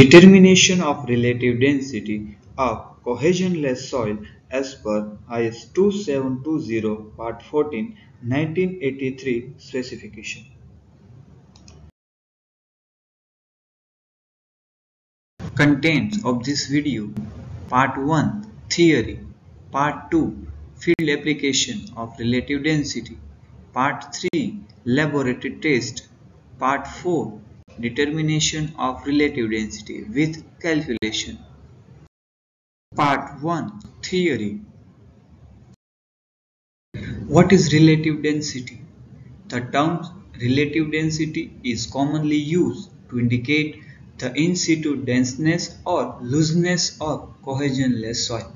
Determination of relative density of cohesionless soil as per IS 2720 Part 14 1983 specification. Contents of this video Part 1 Theory Part 2 Field application of relative density Part 3 Laboratory test Part 4 Determination of relative density with calculation. Part 1 Theory What is relative density? The term relative density is commonly used to indicate the in situ denseness or looseness of cohesionless soil.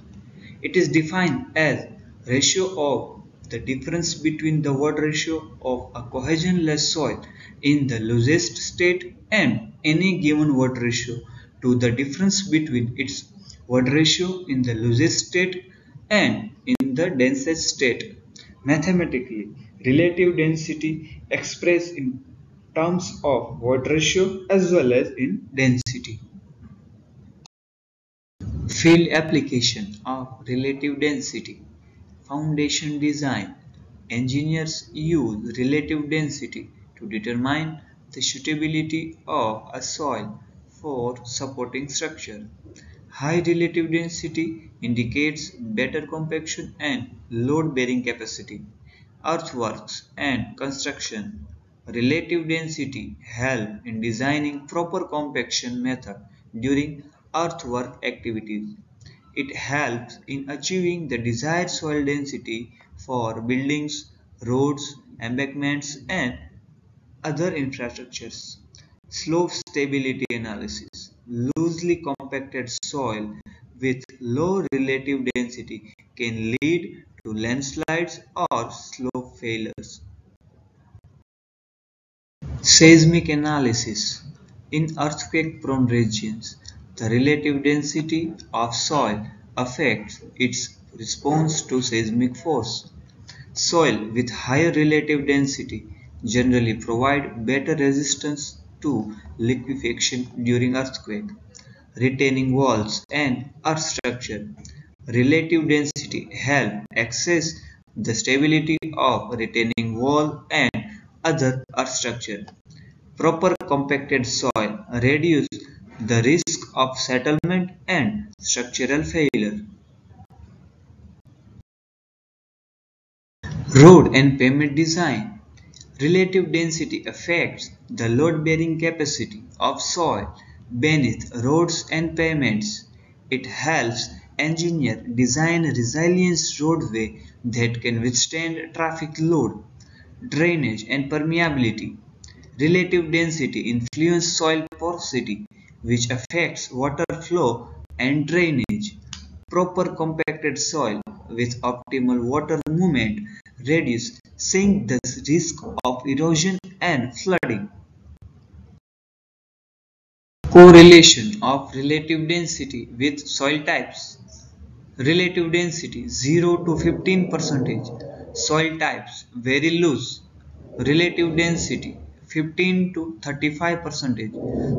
It is defined as ratio of the difference between the void ratio of a cohesionless soil in the loosest state and any given void ratio to the difference between its void ratio in the loosest state and in the densest state. Mathematically, relative density expressed in terms of void ratio as well as in density. Field application of relative density Foundation design Engineers use relative density to determine the suitability of a soil for supporting structure. High relative density indicates better compaction and load-bearing capacity. Earthworks and construction Relative density help in designing proper compaction method during earthwork activities. It helps in achieving the desired soil density for buildings, roads, embankments and other infrastructures. Slope stability analysis. Loosely compacted soil with low relative density can lead to landslides or slope failures. Seismic analysis. In earthquake-prone regions, the relative density of soil affects its response to seismic force. Soil with higher relative density generally provide better resistance to liquefaction during earthquake. Retaining walls and earth structure. Relative density help access the stability of retaining wall and other earth structure. Proper compacted soil reduce the risk of settlement and structural failure. Road and pavement design. Relative density affects the load-bearing capacity of soil beneath roads and pavements. It helps engineer design resilient roadway that can withstand traffic load drainage and permeability. Relative density influence soil porosity which affects water flow and drainage. Proper compacted soil with optimal water movement reduce sink the risk of erosion and flooding. Correlation of relative density with soil types. Relative density 0 to 15 percentage Soil types very loose. Relative density 15 to 35 percentage.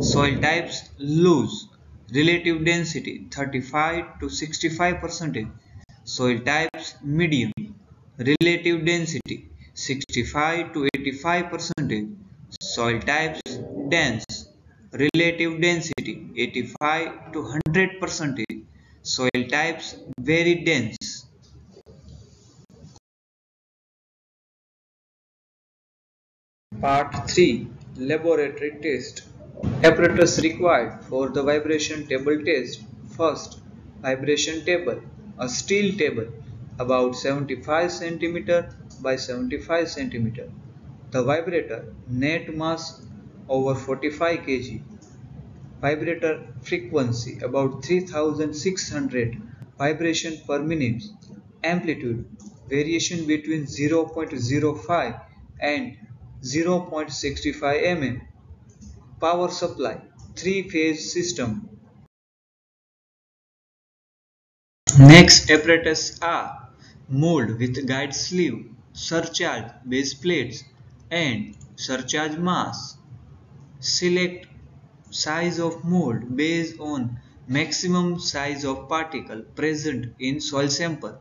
Soil types loose. Relative density 35 to 65 percentage. Soil types medium. Relative density 65 to 85 percentage. Soil types dense. Relative density 85 to 100 percentage. Soil types very dense. Part 3 Laboratory Test Apparatus required for the vibration table test. First, vibration table, a steel table about 75 cm by 75 cm. The vibrator net mass over 45 kg. Vibrator frequency about 3600 vibration per minute. Amplitude variation between 0.05 and 0.65 mm. Power supply 3 phase system. Next apparatus are mold with guide sleeve, surcharge base plates and surcharge mass. Select size of mold based on maximum size of particle present in soil sample.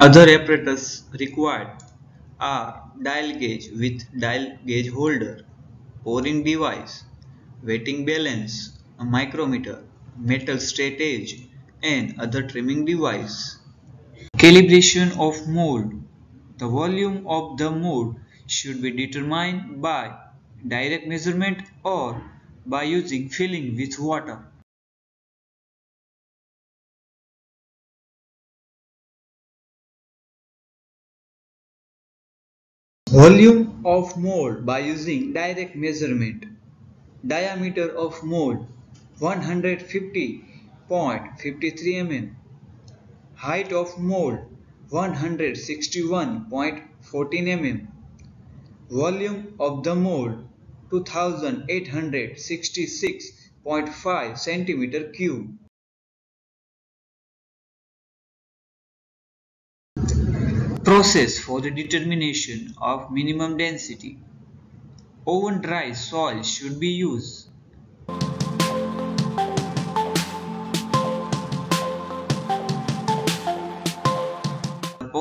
Other apparatus required are dial gauge with dial gauge holder, pouring device, weighting balance, a micrometer, metal straightedge, and other trimming device. Calibration of mold. The volume of the mold should be determined by direct measurement or by using filling with water. Volume of mold by using direct measurement. Diameter of mold 150.53 mm. Height of mold 161.14 mm. Volume of the mold 2866.5 centimeter cube. Process for the determination of minimum density. Oven dry soil should be used.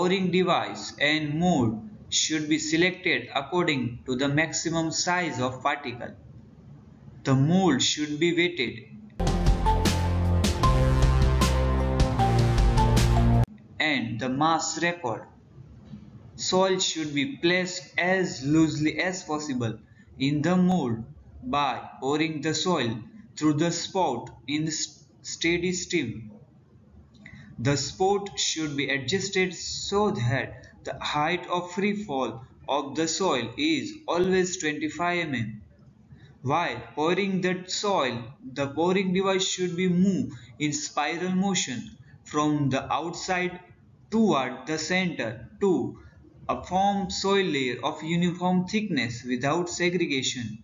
The pouring device and mold should be selected according to the maximum size of particle. The mold should be weighted and the mass record. Soil should be placed as loosely as possible in the mold by pouring the soil through the spout in steady stream. The spout should be adjusted so that the height of free fall of the soil is always 25 mm. While pouring the soil, the pouring device should be moved in spiral motion from the outside toward the center to a form soil layer of uniform thickness without segregation.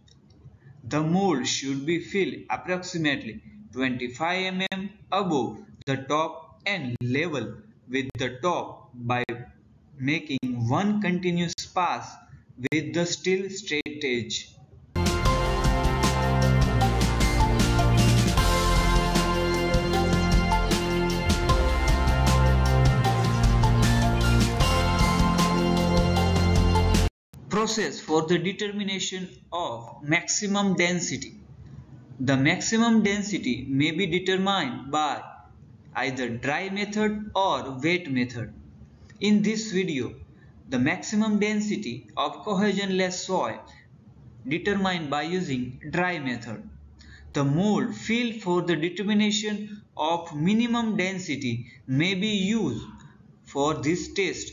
The mold should be filled approximately 25 mm above the top and level with the top by making one continuous pass with the steel straight edge. Process for the determination of maximum density. The maximum density may be determined by either dry method or wet method. In this video, the maximum density of cohesion-less soil determined by using dry method. The mold filled for the determination of minimum density may be used for this test.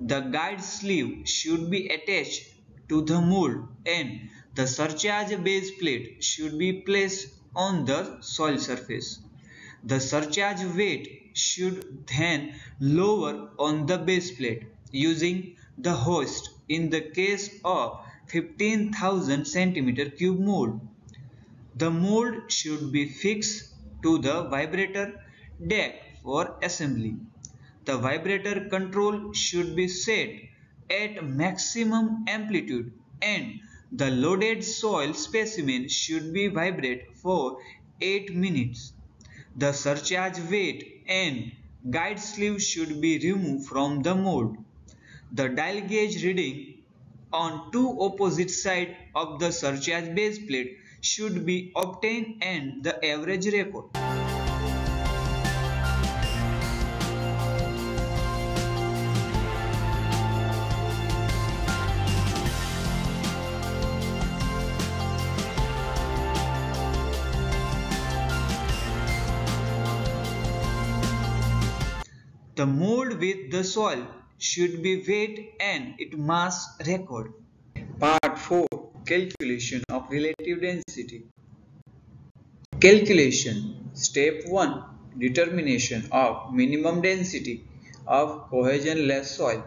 The guide sleeve should be attached to the mold and the surcharge base plate should be placed on the soil surface. The surcharge weight should then lower on the base plate using the hoist in the case of 15,000 cm cube mold. The mold should be fixed to the vibrator deck for assembly. The vibrator control should be set at maximum amplitude and the loaded soil specimen should be vibrate for 8 minutes. The surcharge weight and guide sleeve should be removed from the mold. The dial gauge reading on two opposite sides of the surcharge base plate should be obtained and the average record. The mold with the soil should be weighed and it mass record. Part 4 Calculation of relative density. Calculation Step 1 Determination of minimum density of cohesion-less soil.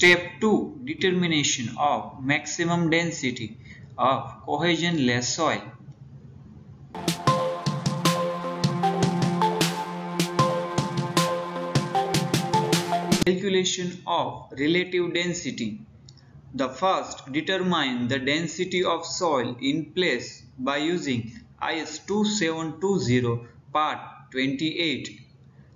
Step 2. Determination of maximum density of cohesion-less soil. Calculation of relative density. The first determine the density of soil in place by using IS 2720 part 28.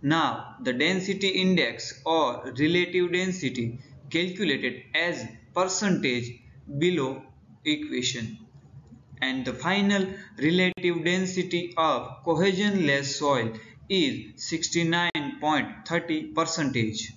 Now the density index or relative density calculated as percentage below equation and the final relative density of cohesion-less soil is 69.30 percentage.